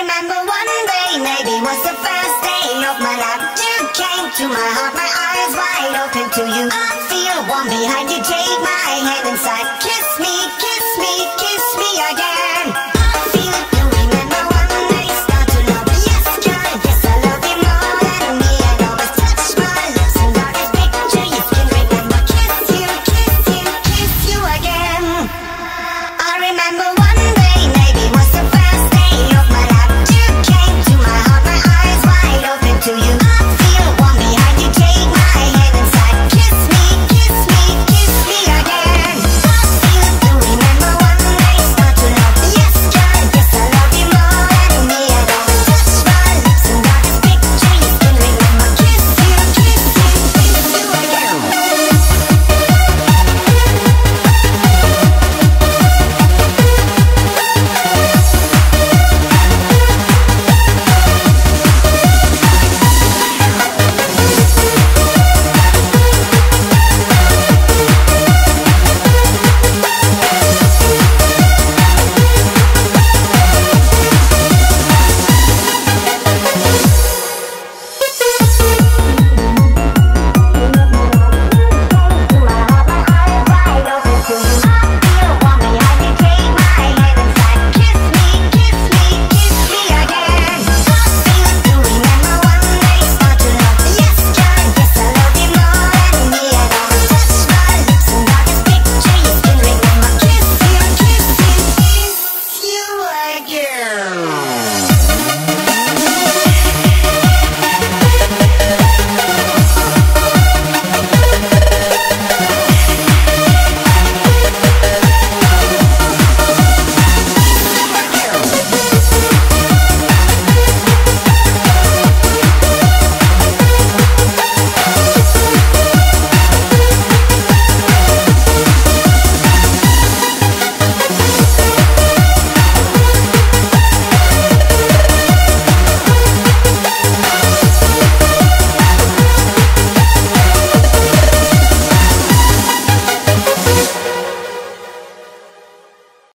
remember one day, maybe it was the first day of my life. You came to my heart, my eyes wide open to you. I feel warm behind you, take my hand inside. Kiss me, kiss me, kiss me again. I feel you remember one day, start to love yes. Yes, I love you more than me. And always touch my lips in darkest picture. You can remember, kiss you, kiss you, kiss you again. I remember